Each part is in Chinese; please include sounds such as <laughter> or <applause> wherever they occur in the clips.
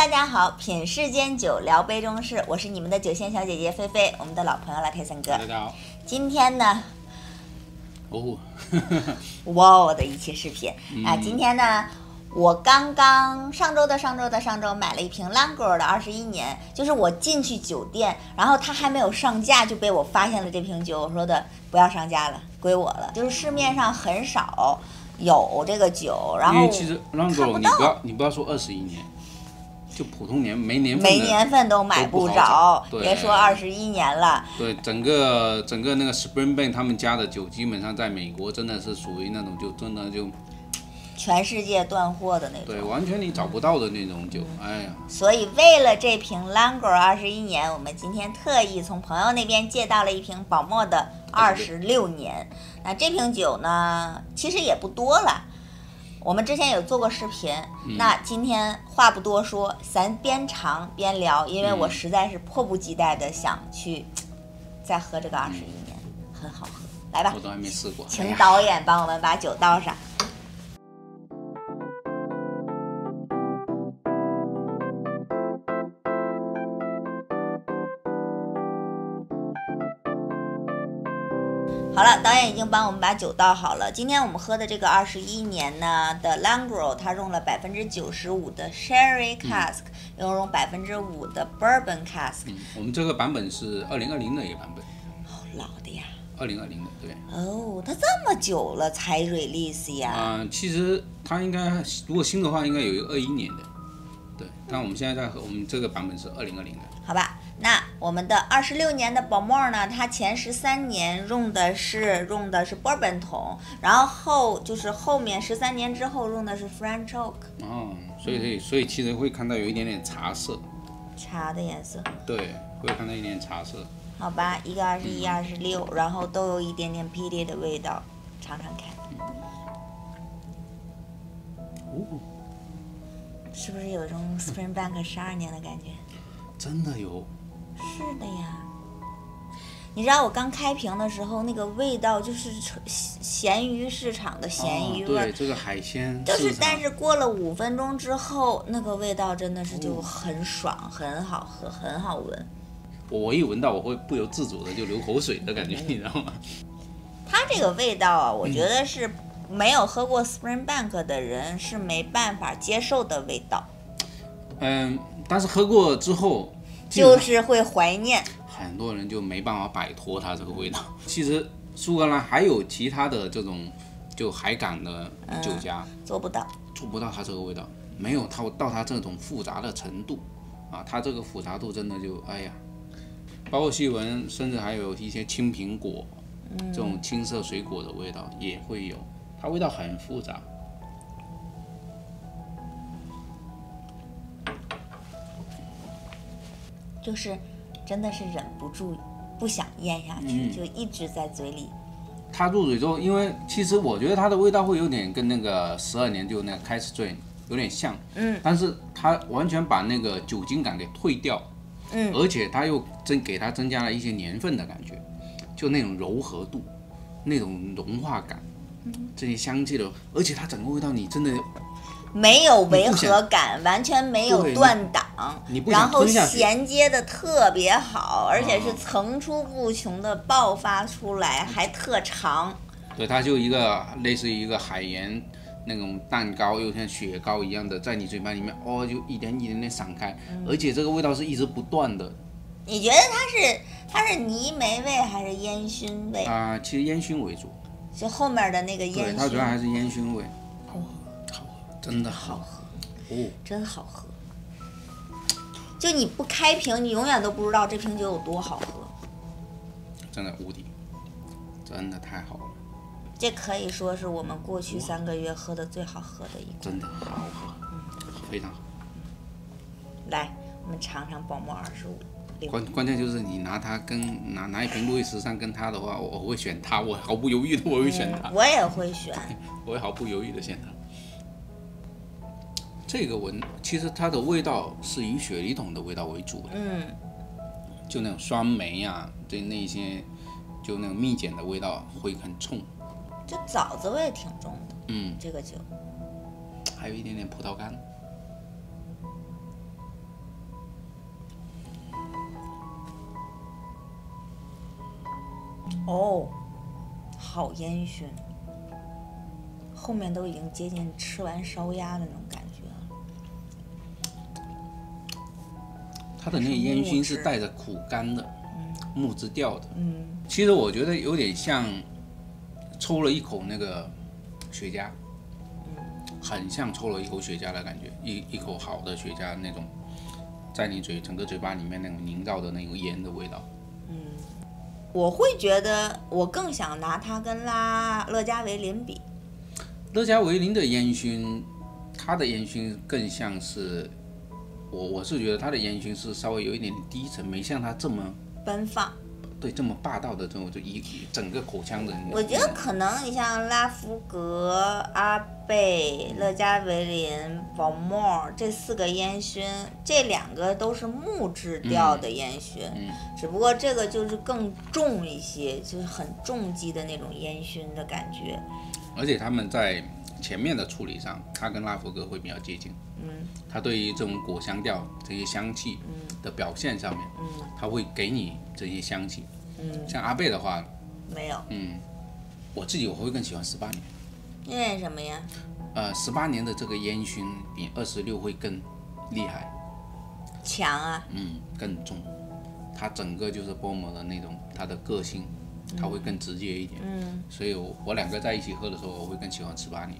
大家好，品世间酒，聊杯中事，我是你们的酒仙小姐姐菲菲，我们的老朋友了泰森哥。大家好。今天呢，哦，<laughs> 哇哦的一期视频啊，今天呢，我刚刚上周的上周的上周买了一瓶 Lango 的二十一年，就是我进去酒店，然后它还没有上架就被我发现了这瓶酒，我说的不要上架了，归我了。就是市面上很少有这个酒，然后因为其实 Lango 你不要你不要说二十一年。就普通年没年份没年份都买不着，别说二十一年了。对，整个整个那个 Springbank 他们家的酒，基本上在美国真的是属于那种就真的就全世界断货的那种。对，完全你找不到的那种酒，哎呀。所以为了这瓶 Lango 二十一年，我们今天特意从朋友那边借到了一瓶宝墨的二十六年。那这瓶酒呢，其实也不多了。我们之前有做过视频，那今天话不多说，咱边尝边聊，因为我实在是迫不及待的想去再喝这个二十一年，很好喝，来吧，我都还没试过，请导演帮我们把酒倒上。好了，导演已经帮我们把酒倒好了。今天我们喝的这个二十一年呢的 Langro，它用了百分之九十五的 Sherry Cask，又用百分之五的 Bourbon Cask。嗯，我们这个版本是二零二零的一个版本。哦老的呀。二零二零的，对。哦，它这么久了才 release 呀？啊，其实它应该如果新的话，应该有一个二一年的。对，但我们现在在喝，我们这个版本是二零二零的。好吧。那我们的二十六年的宝墨呢？它前十三年用的是用的是波本桶，然后后就是后面十三年之后用的是 French Oak。哦，所以所以所以其实会看到有一点点茶色，茶的颜色。对，会看到一点茶色。好吧，一个二十一，二十六，然后都有一点点 peaty 的味道，尝尝看。哦，是不是有一种 Springbank 十二年的感觉？真的有。是的呀，你知道我刚开瓶的时候，那个味道就是咸鱼市场的咸鱼味儿。对，这个海鲜。就是，但是过了五分钟之后，那个味道真的是就很爽，很好喝，很好闻。我一闻到，我会不由自主的就流口水的感觉，你知道吗？它这个味道啊，我觉得是没有喝过 Springbank 的人是没办法接受的味道。嗯，但是喝过之后。就是会怀念，很多人就没办法摆脱它这个味道。其实苏格兰还有其他的这种就海港的酒家做不到，做不到它这个味道，没有它到它这种复杂的程度啊，它这个复杂度真的就哎呀，包括细闻，甚至还有一些青苹果这种青色水果的味道也会有，它味道很复杂。就是，真的是忍不住不想咽下去，就一直在嘴里。它入嘴之后，因为其实我觉得它的味道会有点跟那个十二年就那个开始醉有点像，嗯，但是它完全把那个酒精感给退掉，嗯，而且它又增给它增加了一些年份的感觉，就那种柔和度，那种融化感，这些香气的，而且它整个味道你真的。没有违和感，完全没有断档，然后衔接的特别好，而且是层出不穷的爆发出来，还特长。对，它就一个类似于一个海盐那种蛋糕，又像雪糕一样的，在你嘴巴里面哦，就一点一点点散开，而且这个味道是一直不断的。你觉得它是它是泥煤味还是烟熏味？啊，其实烟熏为主，就后面的那个烟熏。它主要还是烟熏味。真的好喝，哦，真好喝。就你不开瓶，你永远都不知道这瓶酒有多好喝。真的无敌，真的太好了。这可以说是我们过去三个月喝的最好喝的一个。真的好喝，嗯，非常好。来，我们尝尝宝墨二十五。关关键就是你拿它跟拿拿一瓶路易十三跟它的话，我我会选它，我毫不犹豫的我会选它。我也会选。我会毫不犹豫的选它。这个闻，其实它的味道是以雪梨桶的味道为主的。嗯。就那种酸梅呀，对那些，就那种蜜饯的味道会很冲。就枣子味挺重的。嗯。这个酒。还有一点点葡萄干。哦。好烟熏。后面都已经接近吃完烧鸭的那种感觉。它的那个烟熏是带着苦甘的，木质调的。嗯，其实我觉得有点像抽了一口那个雪茄，很像抽了一口雪茄的感觉，一一口好的雪茄那种，在你嘴整个嘴巴里面那种凝造的那种烟的味道。我会觉得，我更想拿它跟拉乐嘉维林比。乐嘉维林的烟熏，它的烟熏更像是，我我是觉得他的烟熏是稍微有一点低沉，没像他这么奔放。对，这么霸道的这种，就一整个口腔的。我觉得可能你像拉夫格、阿贝、勒加维林、宝莫这四个烟熏，这两个都是木质调的烟熏，只不过这个就是更重一些，就是很重击的那种烟熏的感觉。而且他们在前面的处理上，它跟拉佛格会比较接近。嗯。它对于这种果香调这些香气。的表现上面，嗯，它会给你这些香气，嗯，像阿贝的话，没有，嗯，我自己我会更喜欢十八年，因为什么呀？呃，十八年的这个烟熏比二十六会更厉害，强啊，嗯，更重，它整个就是波摩的那种，它的个性，它会更直接一点，嗯，所以我我两个在一起喝的时候，我会更喜欢十八年，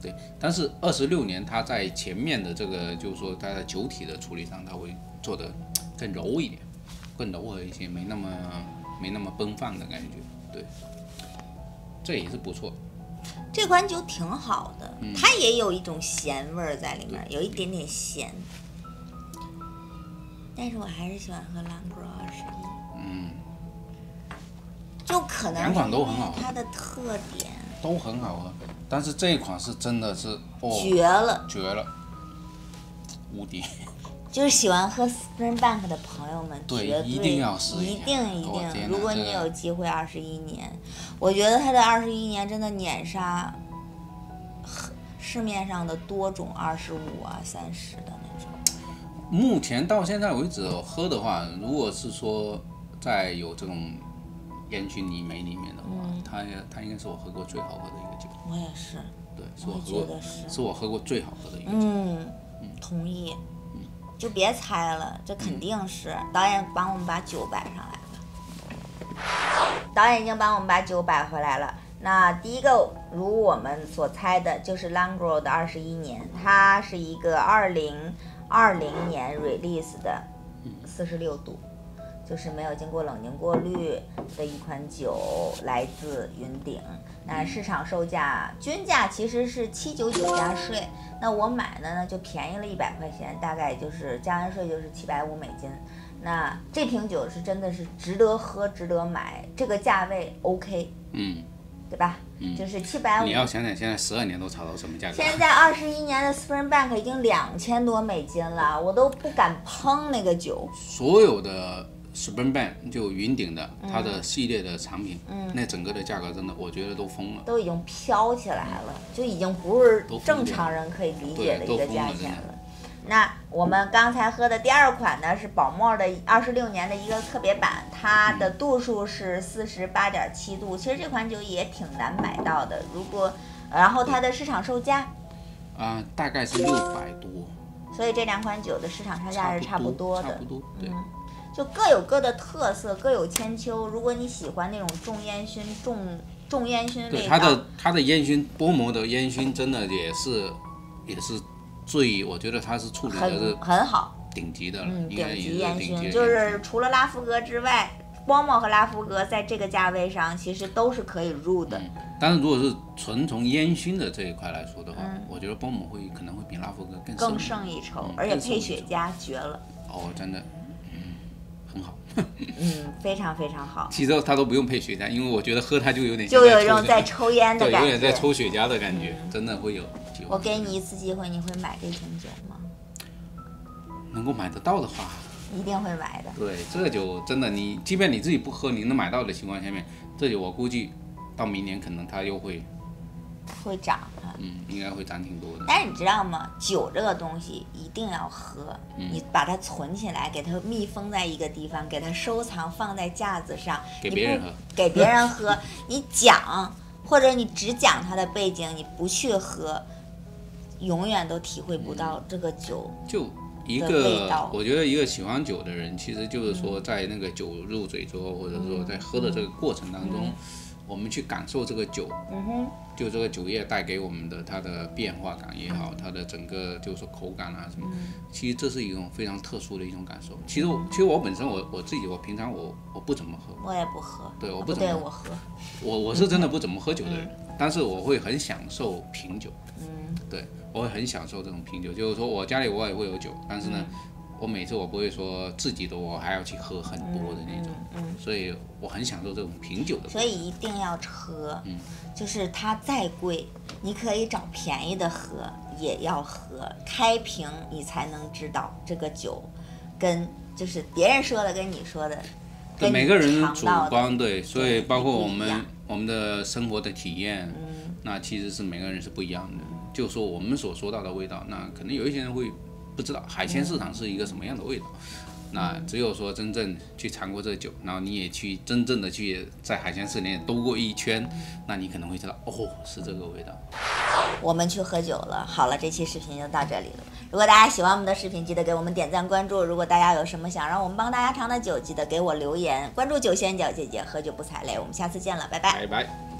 对，但是二十六年它在前面的这个就是说它的酒体的处理上，它会。做的更柔一点，更柔和一些，没那么没那么奔放的感觉，对，这也是不错。这款酒挺好的，它也有一种咸味儿在里面，有一点点咸。但是我还是喜欢喝兰格二十一。嗯。就可能两款都很好，它的特点都很好喝，但是这一款是真的是绝了，绝了，无敌。就是喜欢喝 Springbank 的朋友们，绝对一定要试一定一定。如果你有机会二十一年，我觉得它的二十一年真的碾杀市面上的多种二十五啊、三十的那种。目前到现在为止喝的话，如果是说在有这种烟熏泥煤里面的话，它它应该是我喝过最好喝的一个酒。我也是。对，是我喝过，是我喝过最好喝的一个酒。嗯，同意。就别猜了，这肯定是导演帮我们把酒摆上来了。导演已经帮我们把酒摆回来了。那第一个，如我们所猜的，就是 Langro 的二十一年，它是一个二零二零年 release 的，四十六度。就是没有经过冷凝过滤的一款酒，来自云顶。那市场售价均价其实是七九九加税，那我买的呢就便宜了一百块钱，大概就是加完税就是七百五美金。那这瓶酒是真的是值得喝，值得买，这个价位 OK，嗯，对吧？嗯，就是七百五。你要想想，现在十二年都炒到什么价格？现在二十一年的 Springbank 已经两千多美金了，我都不敢碰那个酒。所有的。Springbank 就云顶的，它的系列的产品，那整个的价格真的，我觉得都疯了，都已经飘起来了，就已经不是正常人可以理解的一个价钱了。那我们刚才喝的第二款呢，是宝墨的二十六年的一个特别版，它的度数是四十八点七度。其实这款酒也挺难买到的，如果然后它的市场售价啊，大概是六百多。所以这两款酒的市场售价是差不多的，差不多，对。就各有各的特色，各有千秋。如果你喜欢那种重烟熏、重重烟熏味道，它的它的烟熏波摩的烟熏真的也是也是最，我觉得它是处理的是很好，顶级的了，顶级烟熏。就是除了拉夫格之外，波摩和拉夫格在这个价位上其实都是可以入的。但是如果是纯从烟熏的这一块来说的话，我觉得波摩会可能会比拉夫格更更胜一筹，而且配雪茄绝了。哦，真的。很好，嗯，非常非常好。其实它都不用配雪茄，因为我觉得喝它就有点就有一种在抽烟的感觉，有点在抽雪茄的感觉，真的会有。我给你一次机会，你会买这瓶酒吗？能够买得到的话，一定会买的。对，这酒真的，你即便你自己不喝，你能买到的情况下面，这酒我估计到明年可能它又会会涨哈。嗯，应该会涨挺多的。但是你知道吗？酒这个东西一定要喝，你把它存起来，给它密封在一个地方，给它收藏放在架子上，给别人喝。给别人喝，<laughs> 你讲或者你只讲它的背景，你不去喝，永远都体会不到这个酒就。一个，我觉得一个喜欢酒的人，其实就是说，在那个酒入嘴之后，或者说在喝的这个过程当中，我们去感受这个酒，嗯哼。就这个酒液带给我们的它的变化感也好，它的整个就是说口感啊什么，其实这是一种非常特殊的一种感受。其实，其实我本身我我自己我平常我我不怎么喝，我也不喝，对，我不怎么，我喝，我我是真的不怎么喝酒的 <laughs> 人，但是我会很享受品酒，嗯，对。我会很享受这种品酒，就是说我家里我也会有酒，但是呢，我每次我不会说自己的我还要去喝很多的那种嗯，所以我很享受这种品酒的。所以一定要喝，嗯，就是它再贵，你可以找便宜的喝，也要喝，开瓶你才能知道这个酒，跟就是别人说的跟你说的，对每个人主观对，所以包括我们我们的生活的体验，嗯，那其实是每个人是不一样的。就说我们所说到的味道，那可能有一些人会不知道海鲜市场是一个什么样的味道。那只有说真正去尝过这酒，然后你也去真正的去在海鲜市场兜过一圈，那你可能会知道，哦，是这个味道。我们去喝酒了。好了，这期视频就到这里了。如果大家喜欢我们的视频，记得给我们点赞关注。如果大家有什么想让我们帮大家尝的酒，记得给我留言。关注酒仙角姐姐，喝酒不踩雷。我们下次见了，拜拜。拜拜。